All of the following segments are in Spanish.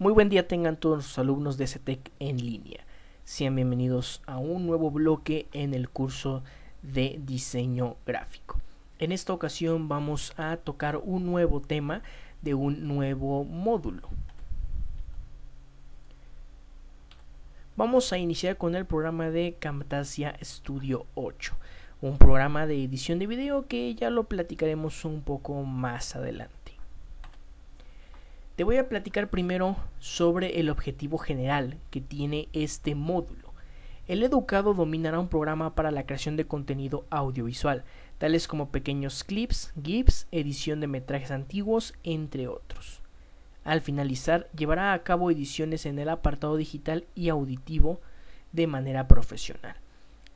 Muy buen día tengan todos los alumnos de SETEC en línea. Sean bienvenidos a un nuevo bloque en el curso de diseño gráfico. En esta ocasión vamos a tocar un nuevo tema de un nuevo módulo. Vamos a iniciar con el programa de Camtasia Studio 8, un programa de edición de video que ya lo platicaremos un poco más adelante. Te voy a platicar primero sobre el objetivo general que tiene este módulo. El educado dominará un programa para la creación de contenido audiovisual, tales como pequeños clips, GIFs, edición de metrajes antiguos, entre otros. Al finalizar, llevará a cabo ediciones en el apartado digital y auditivo de manera profesional.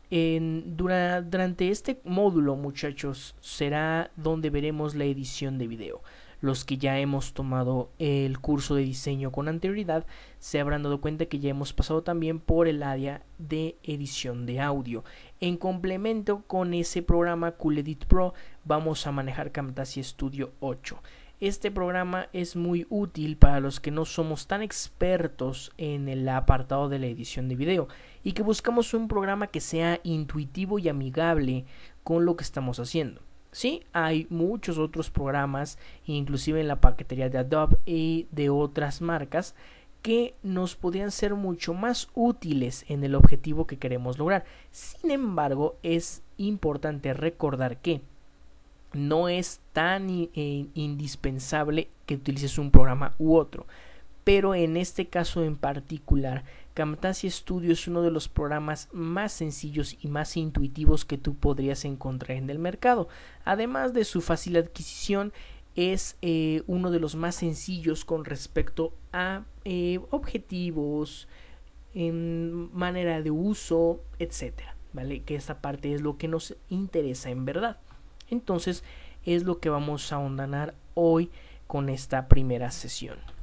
durante este módulo, muchachos, será donde veremos la edición de video los que ya hemos tomado el curso de diseño con anterioridad se habrán dado cuenta que ya hemos pasado también por el área de edición de audio. En complemento con ese programa Cool Edit Pro vamos a manejar Camtasia Studio 8. Este programa es muy útil para los que no somos tan expertos en el apartado de la edición de video y que buscamos un programa que sea intuitivo y amigable con lo que estamos haciendo. Sí, hay muchos otros programas, inclusive en la paquetería de Adobe y de otras marcas, que nos podrían ser mucho más útiles en el objetivo que queremos lograr. Sin embargo, es importante recordar que no es tan eh, indispensable que utilices un programa u otro. Pero en este caso en particular, Camtasia Studio es uno de los programas más sencillos y más intuitivos que tú podrías encontrar en el mercado. Además de su fácil adquisición, es eh, uno de los más sencillos con respecto a eh, objetivos, en manera de uso, etcétera. ¿Vale? Que esta parte es lo que nos interesa en verdad. Entonces, es lo que vamos a ahondar hoy con esta primera sesión.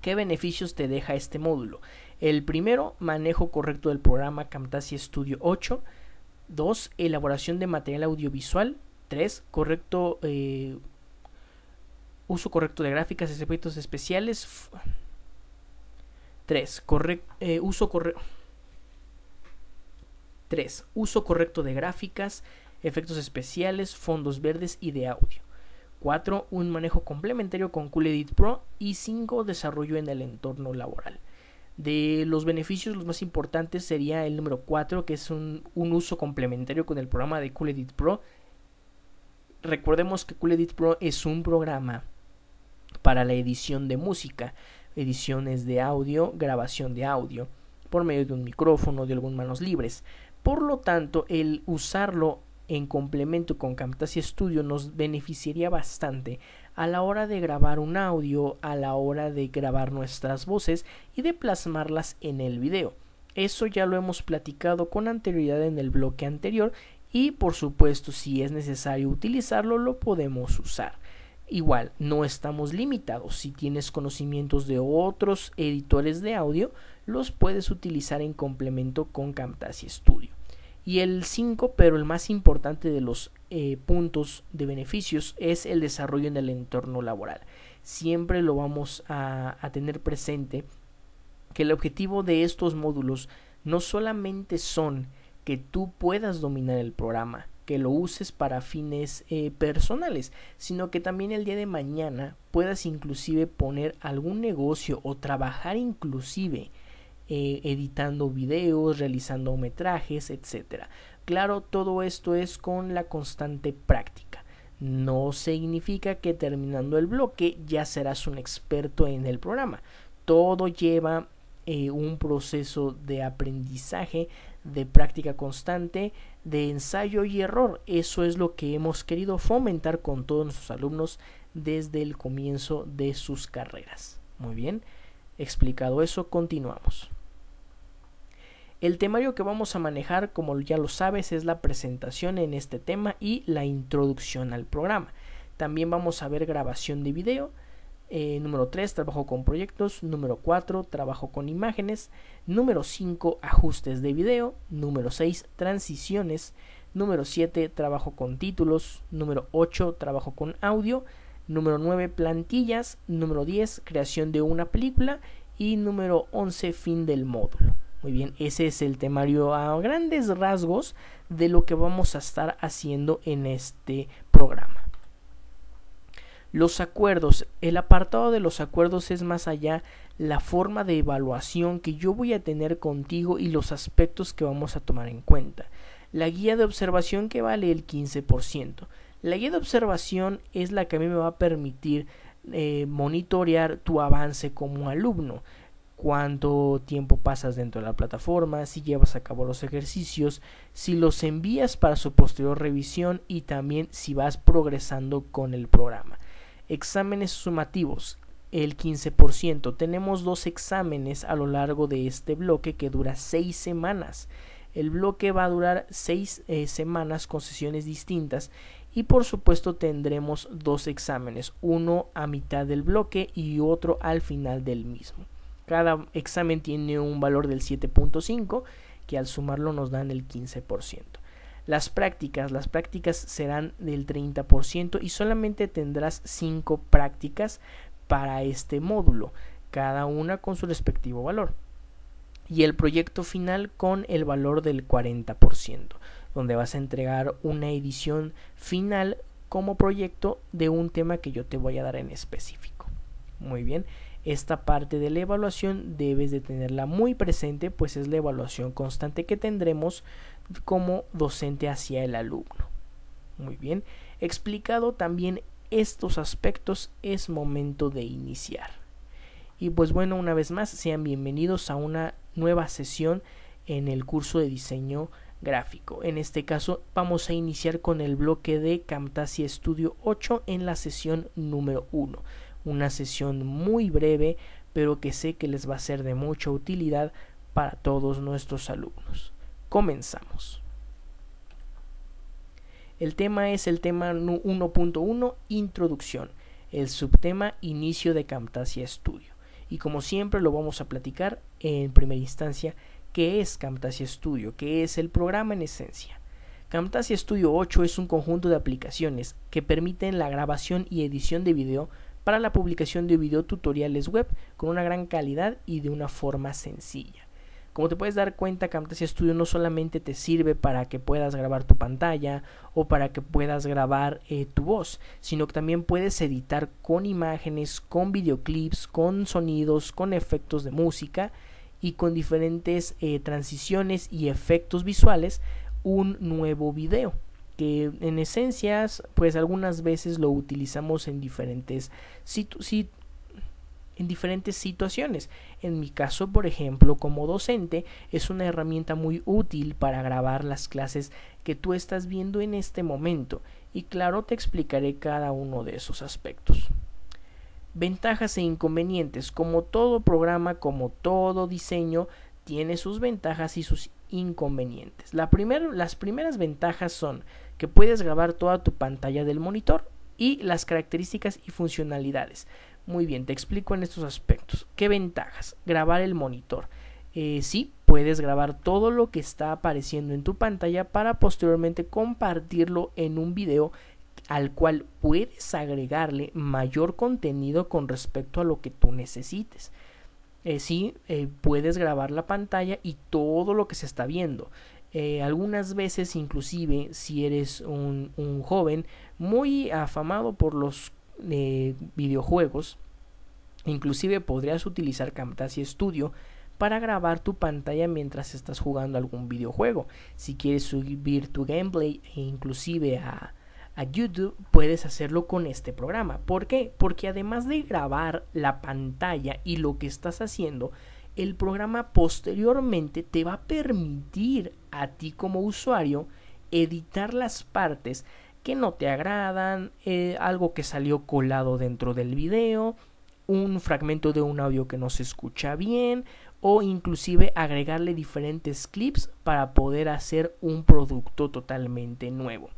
¿Qué beneficios te deja este módulo? El primero, manejo correcto del programa Camtasia Studio 8. 2. Elaboración de material audiovisual. 3. Correcto eh, uso correcto de gráficas y efectos especiales. 3. Eh, uso correcto. 3. Uso correcto de gráficas, efectos especiales, fondos verdes y de audio. 4. Un manejo complementario con Cool Edit Pro. Y 5. Desarrollo en el entorno laboral. De los beneficios, los más importantes sería el número 4, que es un, uso complementario con el programa de Cool Edit Pro. Recordemos que Cool Edit Pro es un programa para la edición de música, ediciones de audio, grabación de audio, por medio de un micrófono, de algunas manos libres. Por lo tanto, el usarlo en complemento con Camtasia Studio nos beneficiaría bastante a la hora de grabar un audio, a la hora de grabar nuestras voces y de plasmarlas en el video. Eso ya lo hemos platicado con anterioridad en el bloque anterior y por supuesto si es necesario utilizarlo lo podemos usar. Igual, no estamos limitados. Si tienes conocimientos de otros editores de audio, los puedes utilizar en complemento con Camtasia Studio. Y el 5, pero el más importante de los eh, puntos de beneficios es el desarrollo en el entorno laboral. Siempre lo vamos a, tener presente que el objetivo de estos módulos no solamente son que tú puedas dominar el programa, que lo uses para fines eh, personales, sino que también el día de mañana puedas inclusive poner algún negocio o trabajar inclusive eh, editando videos, realizando metrajes, etc. Claro, todo esto es con la constante práctica. No significa que terminando el bloque ya serás un experto en el programa. Todo lleva eh, un proceso de aprendizaje, de práctica constante, de ensayo y error. Eso es lo que hemos querido fomentar con todos nuestros alumnos desde el comienzo de sus carreras. Muy bien, explicado eso, continuamos. El temario que vamos a manejar, como ya lo sabes, es la presentación en este tema y la introducción al programa. También vamos a ver grabación de video. Eh, número 3, trabajo con proyectos. Número 4, trabajo con imágenes. Número 5, ajustes de video. Número 6, transiciones. Número 7, trabajo con títulos. Número 8, trabajo con audio. Número 9, plantillas. Número 10, creación de una película. Y número 11, fin del módulo. Muy bien, ese es el temario a grandes rasgos de lo que vamos a estar haciendo en este programa. Los acuerdos. El apartado de los acuerdos es más allá la forma de evaluación que yo voy a tener contigo y los aspectos que vamos a tomar en cuenta. La guía de observación que vale el 15%. La guía de observación es la que a mí me va a permitir eh, monitorear tu avance como alumno cuánto tiempo pasas dentro de la plataforma, si llevas a cabo los ejercicios, si los envías para su posterior revisión y también si vas progresando con el programa. Exámenes sumativos, el 15%. Tenemos dos exámenes a lo largo de este bloque que dura seis semanas. El bloque va a durar seis eh, semanas con sesiones distintas y por supuesto tendremos dos exámenes, uno a mitad del bloque y otro al final del mismo. Cada examen tiene un valor del 7.5 que al sumarlo nos dan el 15%. Las prácticas, las prácticas serán del 30% y solamente tendrás 5 prácticas para este módulo, cada una con su respectivo valor. Y el proyecto final con el valor del 40%, donde vas a entregar una edición final como proyecto de un tema que yo te voy a dar en específico. Muy bien, esta parte de la evaluación debes de tenerla muy presente, pues es la evaluación constante que tendremos como docente hacia el alumno. Muy bien, explicado también estos aspectos, es momento de iniciar. Y pues bueno, una vez más, sean bienvenidos a una nueva sesión en el curso de diseño gráfico. En este caso vamos a iniciar con el bloque de Camtasia Studio 8 en la sesión número 1 una sesión muy breve, pero que sé que les va a ser de mucha utilidad para todos nuestros alumnos. Comenzamos. El tema es el tema 1.1 Introducción, el subtema Inicio de Camtasia Studio. Y como siempre lo vamos a platicar en primera instancia qué es Camtasia Studio, qué es el programa en esencia. Camtasia Studio 8 es un conjunto de aplicaciones que permiten la grabación y edición de video para la publicación de videotutoriales web con una gran calidad y de una forma sencilla. Como te puedes dar cuenta, Camtasia Studio no solamente te sirve para que puedas grabar tu pantalla o para que puedas grabar eh, tu voz, sino que también puedes editar con imágenes, con videoclips, con sonidos, con efectos de música y con diferentes eh, transiciones y efectos visuales un nuevo video que en esencias pues algunas veces lo utilizamos en diferentes en diferentes situaciones. En mi caso, por ejemplo, como docente, es una herramienta muy útil para grabar las clases que tú estás viendo en este momento. Y claro, te explicaré cada uno de esos aspectos. Ventajas e inconvenientes. Como todo programa, como todo diseño, tiene sus ventajas y sus inconvenientes. La las primeras ventajas son que puedes grabar toda tu pantalla del monitor y las características y funcionalidades. Muy bien, te explico en estos aspectos. ¿Qué ventajas? Grabar el monitor. Eh, sí, puedes grabar todo lo que está apareciendo en tu pantalla para posteriormente compartirlo en un video al cual puedes agregarle mayor contenido con respecto a lo que tú necesites. Eh, sí, eh, puedes grabar la pantalla y todo lo que se está viendo. Eh, algunas veces inclusive si eres un, joven muy afamado por los eh, videojuegos, inclusive podrías utilizar Camtasia Studio para grabar tu pantalla mientras estás jugando algún videojuego. Si quieres subir tu gameplay e inclusive a, a YouTube, puedes hacerlo con este programa. ¿Por qué? Porque además de grabar la pantalla y lo que estás haciendo, el programa posteriormente te va a permitir a ti como usuario editar las partes que no te agradan, eh, algo que salió colado dentro del video, un fragmento de un audio que no se escucha bien o inclusive agregarle diferentes clips para poder hacer un producto totalmente nuevo.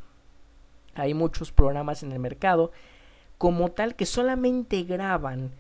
Hay muchos programas en el mercado como tal que solamente graban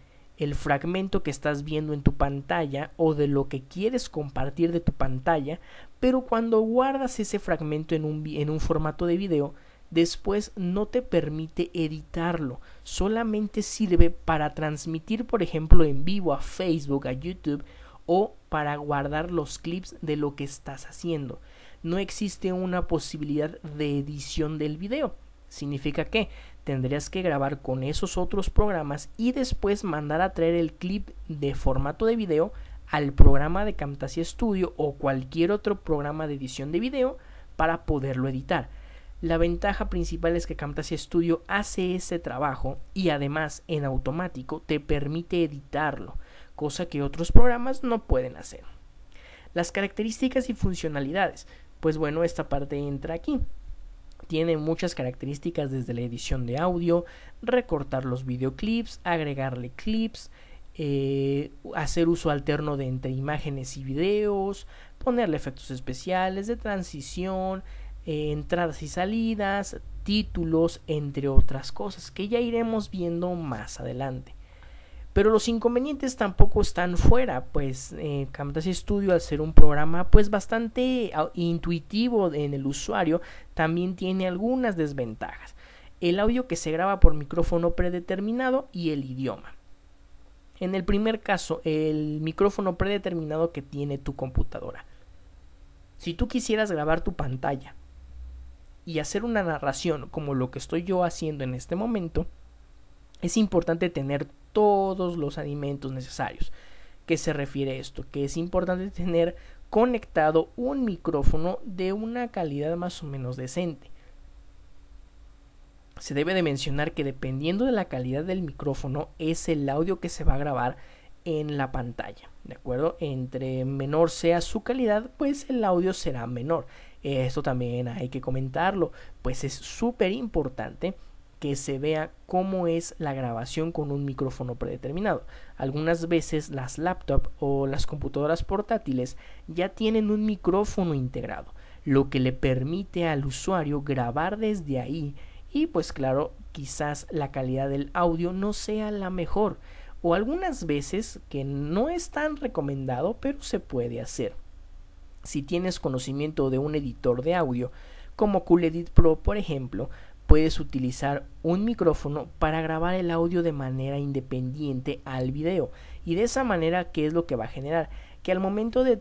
el fragmento que estás viendo en tu pantalla o de lo que quieres compartir de tu pantalla, pero cuando guardas ese fragmento en un, en un formato de video, después no te permite editarlo, solamente sirve para transmitir, por ejemplo, en vivo a Facebook, a YouTube o para guardar los clips de lo que estás haciendo. No existe una posibilidad de edición del video. Significa que tendrías que grabar con esos otros programas y después mandar a traer el clip de formato de video al programa de Camtasia Studio o cualquier otro programa de edición de video para poderlo editar. La ventaja principal es que Camtasia Studio hace ese trabajo y además en automático te permite editarlo, cosa que otros programas no pueden hacer. Las características y funcionalidades. Pues bueno, esta parte entra aquí. Tiene muchas características desde la edición de audio, recortar los videoclips, agregarle clips, eh, hacer uso alterno de entre imágenes y videos, ponerle efectos especiales de transición, entradas y salidas, títulos, entre otras cosas que ya iremos viendo más adelante. Pero los inconvenientes tampoco están fuera, pues eh, Camtasia Studio al ser un programa pues bastante ah, intuitivo en el usuario también tiene algunas desventajas. El audio que se graba por micrófono predeterminado y el idioma. En el primer caso, el micrófono predeterminado que tiene tu computadora. Si tú quisieras grabar tu pantalla y hacer una narración como lo que estoy yo haciendo en este momento, es importante tener todos los alimentos necesarios. ¿Qué se refiere a esto? Que es importante tener conectado un micrófono de una calidad más o menos decente. Se debe de mencionar que dependiendo de la calidad del micrófono es el audio que se va a grabar en la pantalla, ¿de acuerdo? Entre menor sea su calidad, pues el audio será menor. Esto también hay que comentarlo, pues es súper importante que se vea cómo es la grabación con un micrófono predeterminado. Algunas veces las laptops o las computadoras portátiles ya tienen un micrófono integrado, lo que le permite al usuario grabar desde ahí y pues claro, quizás la calidad del audio no sea la mejor o algunas veces que no es tan recomendado pero se puede hacer si tienes conocimiento de un editor de audio, como Cool Edit Pro, por ejemplo, puedes utilizar un micrófono para grabar el audio de manera independiente al video. Y de esa manera, ¿qué es lo que va a generar? Que al momento de,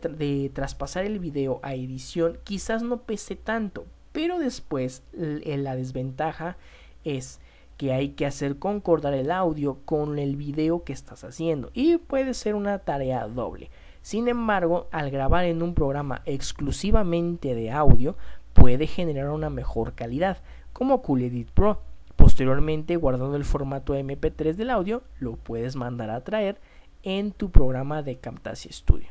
traspasar el video a edición, quizás no pese tanto, pero después la desventaja es que hay que hacer concordar el audio con el video que estás haciendo y puede ser una tarea doble. Sin embargo, al grabar en un programa exclusivamente de audio, puede generar una mejor calidad, como Cool Edit Pro. Posteriormente, guardando el formato MP3 del audio, lo puedes mandar a traer en tu programa de Camtasia Studio.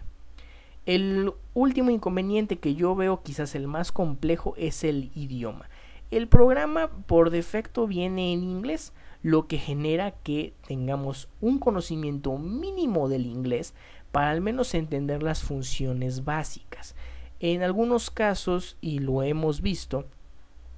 El último inconveniente que yo veo, quizás el más complejo, es el idioma. El programa por defecto viene en inglés, lo que genera que tengamos un conocimiento mínimo del inglés para al menos entender las funciones básicas. En algunos casos, y lo hemos visto,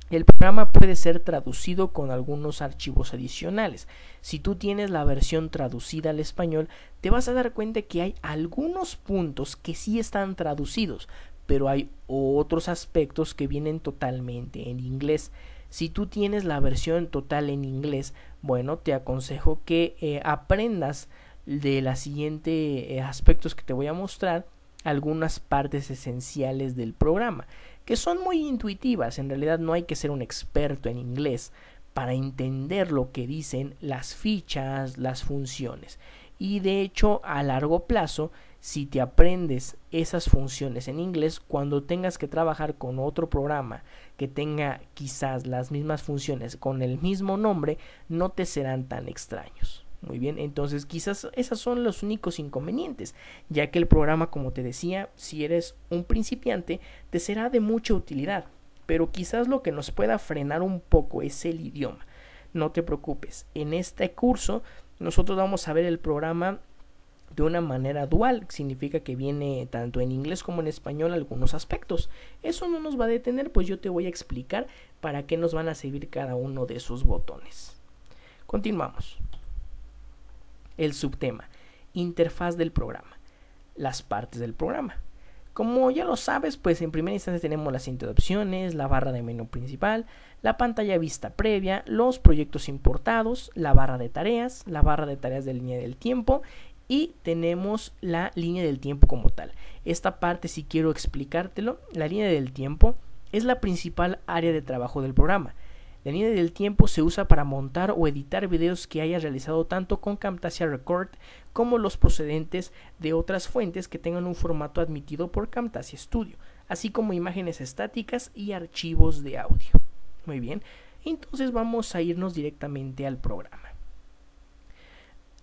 el programa puede ser traducido con algunos archivos adicionales. Si tú tienes la versión traducida al español, te vas a dar cuenta que hay algunos puntos que sí están traducidos, pero hay otros aspectos que vienen totalmente en inglés. Si tú tienes la versión total en inglés, bueno, te aconsejo que eh, aprendas de los siguientes eh, aspectos que te voy a mostrar algunas partes esenciales del programa que son muy intuitivas en realidad no hay que ser un experto en inglés para entender lo que dicen las fichas las funciones. Y de hecho a largo plazo si te aprendes esas funciones en inglés cuando tengas que trabajar con otro programa que tenga quizás las mismas funciones con el mismo nombre no te serán tan extraños muy bien, entonces quizás esos son los únicos inconvenientes, ya que el programa, como te decía, si eres un principiante, te será de mucha utilidad, pero quizás lo que nos pueda frenar un poco es el idioma. No te preocupes, en este curso nosotros vamos a ver el programa de una manera dual, significa que viene tanto en inglés como en español algunos aspectos. Eso no nos va a detener, pues yo te voy a explicar para qué nos van a servir cada uno de esos botones. Continuamos. El subtema. Interfaz del programa. Las partes del programa. Como ya lo sabes, pues en primera instancia tenemos la cinta de opciones, la barra de menú principal, la pantalla vista previa, los proyectos importados, la barra de tareas, la barra de tareas de línea del tiempo y tenemos la línea del tiempo como tal. Esta parte si quiero explicártelo, la línea del tiempo es la principal área de trabajo del programa. La línea del tiempo se usa para montar o editar videos que hayas realizado tanto con Camtasia Record como los procedentes de otras fuentes que tengan un formato admitido por Camtasia Studio, así como imágenes estáticas y archivos de audio. Muy bien, entonces vamos a irnos directamente al programa.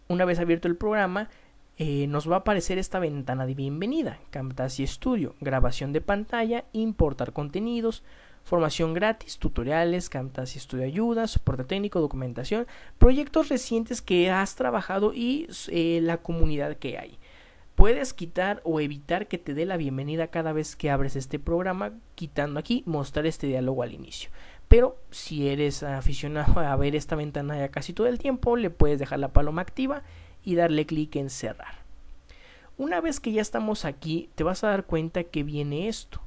Una vez abierto el programa, eh, nos va a aparecer esta ventana de bienvenida, Camtasia Studio, grabación de pantalla, importar contenidos, formación gratis, tutoriales, Camtasia Studio Ayuda, soporte técnico, documentación, proyectos recientes que has trabajado y eh, la comunidad que hay. Puedes quitar o evitar que te dé la bienvenida cada vez que abres este programa, quitando aquí mostrar este diálogo al inicio. Pero si eres aficionado a ver esta ventana ya casi todo el tiempo, le puedes dejar la paloma activa y darle clic en cerrar. Una vez que ya estamos aquí, te vas a dar cuenta que viene esto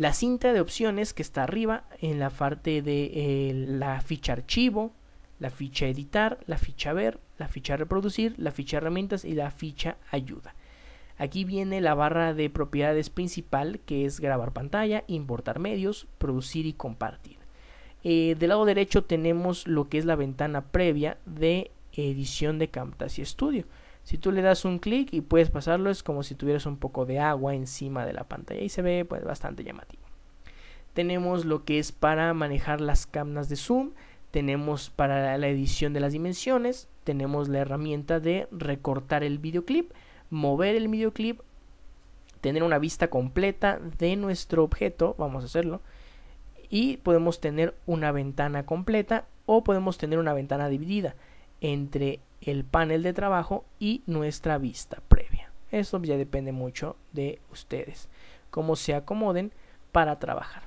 la cinta de opciones que está arriba en la parte de eh, la ficha archivo, la ficha editar, la ficha ver, la ficha reproducir, la ficha herramientas y la ficha ayuda. Aquí viene la barra de propiedades principal que es grabar pantalla, importar medios, producir y compartir. Eh, del lado derecho tenemos lo que es la ventana previa de edición de Camtasia Studio. Si tú le das un clic y puedes pasarlo, es como si tuvieras un poco de agua encima de la pantalla y se ve pues, bastante llamativo. Tenemos lo que es para manejar las cámaras de zoom, tenemos para la edición de las dimensiones, tenemos la herramienta de recortar el videoclip, mover el videoclip, tener una vista completa de nuestro objeto, vamos a hacerlo, y podemos tener una ventana completa o podemos tener una ventana dividida entre el panel de trabajo y nuestra vista previa. Esto ya depende mucho de ustedes, cómo se acomoden para trabajar.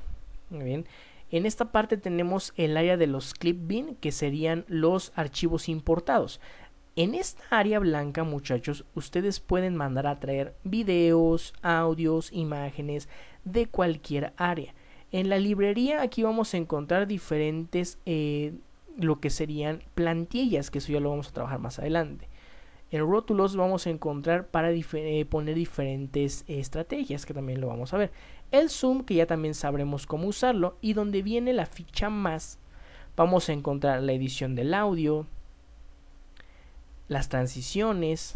Muy bien. En esta parte tenemos el área de los clip bin, que serían los archivos importados. En esta área blanca, muchachos, ustedes pueden mandar a traer videos, audios, imágenes de cualquier área. En la librería aquí vamos a encontrar diferentes eh, lo que serían plantillas, que eso ya lo vamos a trabajar más adelante. En rótulos vamos a encontrar para eh, poner diferentes estrategias, que también lo vamos a ver. El zoom, que ya también sabremos cómo usarlo, y donde viene la ficha más, vamos a encontrar la edición del audio, las transiciones,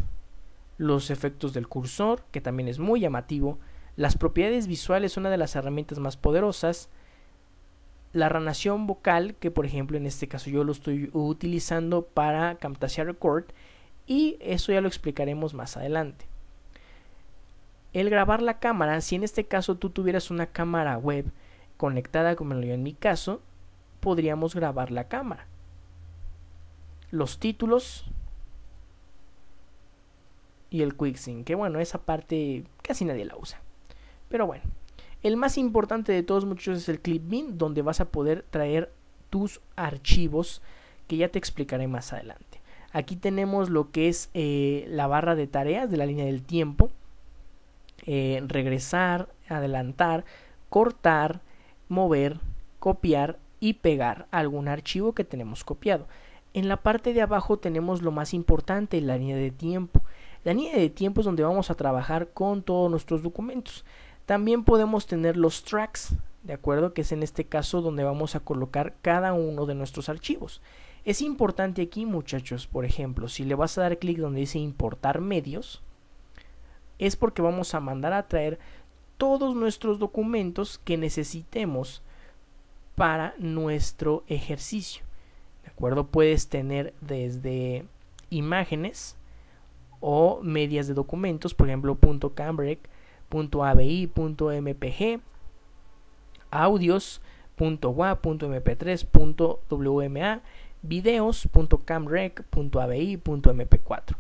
los efectos del cursor, que también es muy llamativo, las propiedades visuales, una de las herramientas más poderosas, la ranación vocal, que por ejemplo en este caso yo lo estoy utilizando para Camtasia Record, y eso ya lo explicaremos más adelante. El grabar la cámara, si en este caso tú tuvieras una cámara web conectada como lo en mi caso, podríamos grabar la cámara. Los títulos y el QuickSync, que bueno, esa parte casi nadie la usa. Pero bueno, el más importante de todos muchos es el clipbin, donde vas a poder traer tus archivos que ya te explicaré más adelante. Aquí tenemos lo que es eh, la barra de tareas de la línea del tiempo. Eh, regresar, adelantar, cortar, mover, copiar y pegar algún archivo que tenemos copiado. En la parte de abajo tenemos lo más importante, la línea de tiempo. La línea de tiempo es donde vamos a trabajar con todos nuestros documentos. También podemos tener los tracks, ¿de acuerdo? Que es en este caso donde vamos a colocar cada uno de nuestros archivos. Es importante aquí, muchachos, por ejemplo, si le vas a dar clic donde dice importar medios, es porque vamos a mandar a traer todos nuestros documentos que necesitemos para nuestro ejercicio. ¿De acuerdo? Puedes tener desde imágenes o medias de documentos, por ejemplo, .cambrec, .avi, .mpg, audios, .wa, .mp3, .wma, videos, .camrec, .avi, .mp4.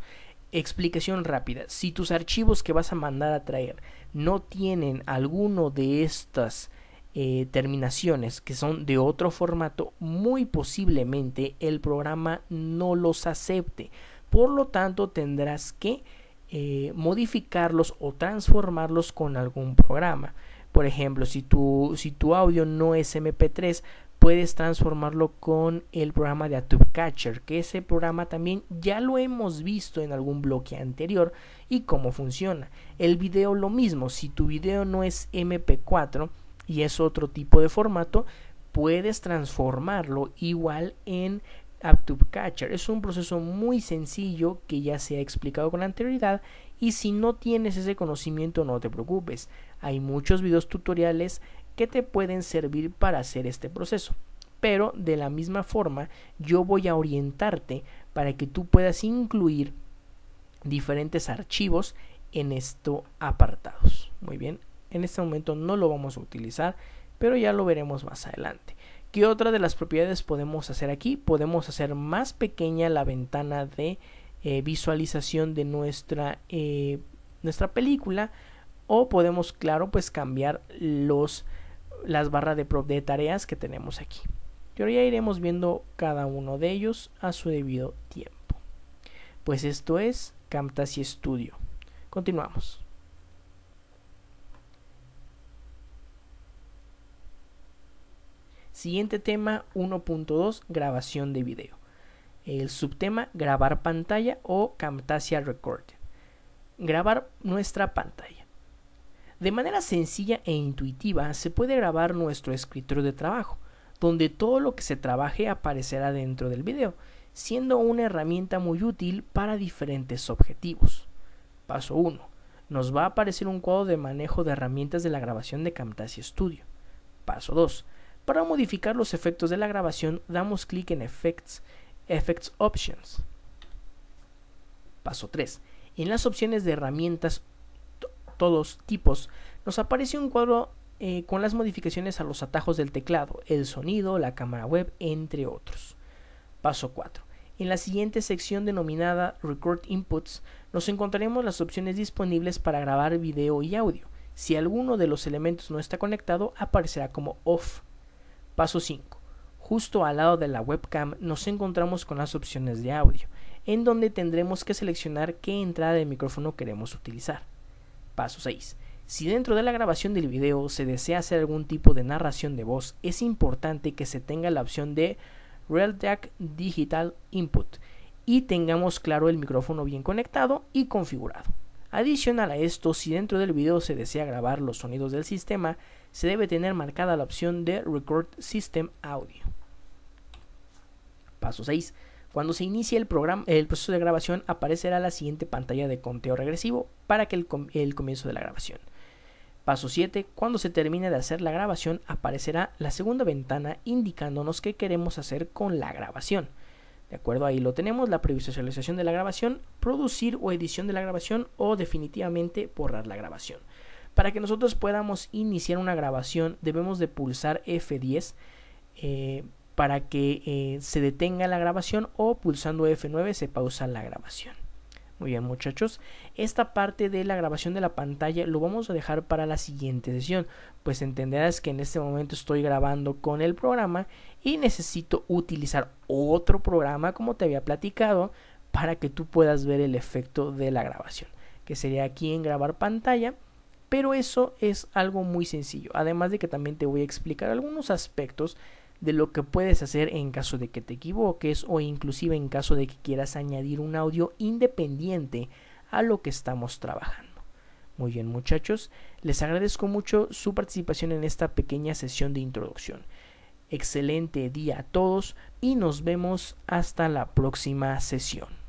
Explicación rápida. Si tus archivos que vas a mandar a traer no tienen alguno de estas eh, terminaciones que son de otro formato, muy posiblemente el programa no los acepte. Por lo tanto, tendrás que eh, modificarlos o transformarlos con algún programa. Por ejemplo, si tu, si tu audio no es MP3, puedes transformarlo con el programa de Atube Catcher, que ese programa también ya lo hemos visto en algún bloque anterior y cómo funciona. El video lo mismo, si tu video no es MP4 y es otro tipo de formato, puedes transformarlo igual en Atube Catcher. Es un proceso muy sencillo que ya se ha explicado con anterioridad y si no tienes ese conocimiento no te preocupes. Hay muchos videos tutoriales que te pueden servir para hacer este proceso. Pero de la misma forma yo voy a orientarte para que tú puedas incluir diferentes archivos en estos apartados. Muy bien, en este momento no lo vamos a utilizar, pero ya lo veremos más adelante. ¿Qué otra de las propiedades podemos hacer aquí? Podemos hacer más pequeña la ventana de eh, visualización de nuestra, eh, nuestra película o podemos, claro, pues cambiar los las barras de, tareas que tenemos aquí. Pero ya iremos viendo cada uno de ellos a su debido tiempo. Pues esto es Camtasia Studio. Continuamos. Siguiente tema 1.2 grabación de video. El subtema grabar pantalla o Camtasia Record. Grabar nuestra pantalla. De manera sencilla e intuitiva se puede grabar nuestro escritorio de trabajo, donde todo lo que se trabaje aparecerá dentro del video, siendo una herramienta muy útil para diferentes objetivos. Paso 1. Nos va a aparecer un cuadro de manejo de herramientas de la grabación de Camtasia Studio. Paso 2. Para modificar los efectos de la grabación damos clic en Effects, Effects Options. Paso 3. En las opciones de herramientas todos tipos, nos aparece un cuadro eh, con las modificaciones a los atajos del teclado, el sonido, la cámara web, entre otros. Paso 4. En la siguiente sección denominada Record Inputs nos encontraremos las opciones disponibles para grabar video y audio. Si alguno de los elementos no está conectado, aparecerá como off. Paso 5. Justo al lado de la webcam nos encontramos con las opciones de audio, en donde tendremos que seleccionar qué entrada de micrófono queremos utilizar. Paso 6. Si dentro de la grabación del video se desea hacer algún tipo de narración de voz, es importante que se tenga la opción de RealDAC Digital Input y tengamos claro el micrófono bien conectado y configurado. Adicional a esto, si dentro del video se desea grabar los sonidos del sistema, se debe tener marcada la opción de Record System Audio. Paso 6. Cuando se inicie el, programa, el proceso de grabación aparecerá la siguiente pantalla de conteo regresivo para que el, el comienzo de la grabación. Paso 7. Cuando se termine de hacer la grabación aparecerá la segunda ventana indicándonos qué queremos hacer con la grabación. De acuerdo, ahí lo tenemos, la previsualización de la grabación, producir o edición de la grabación o definitivamente borrar la grabación. Para que nosotros podamos iniciar una grabación debemos de pulsar F10 eh, para que eh, se detenga la grabación o pulsando F9 se pausa la grabación. Muy bien muchachos, esta parte de la grabación de la pantalla lo vamos a dejar para la siguiente sesión, pues entenderás que en este momento estoy grabando con el programa y necesito utilizar otro programa como te había platicado para que tú puedas ver el efecto de la grabación, que sería aquí en grabar pantalla, pero eso es algo muy sencillo, además de que también te voy a explicar algunos aspectos de lo que puedes hacer en caso de que te equivoques o inclusive en caso de que quieras añadir un audio independiente a lo que estamos trabajando. Muy bien muchachos, les agradezco mucho su participación en esta pequeña sesión de introducción. Excelente día a todos y nos vemos hasta la próxima sesión.